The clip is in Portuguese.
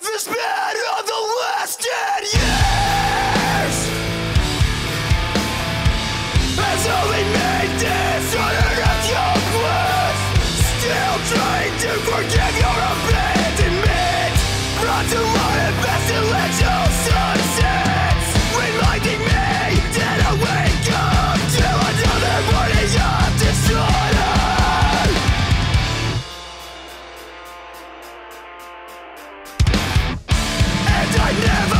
The span I never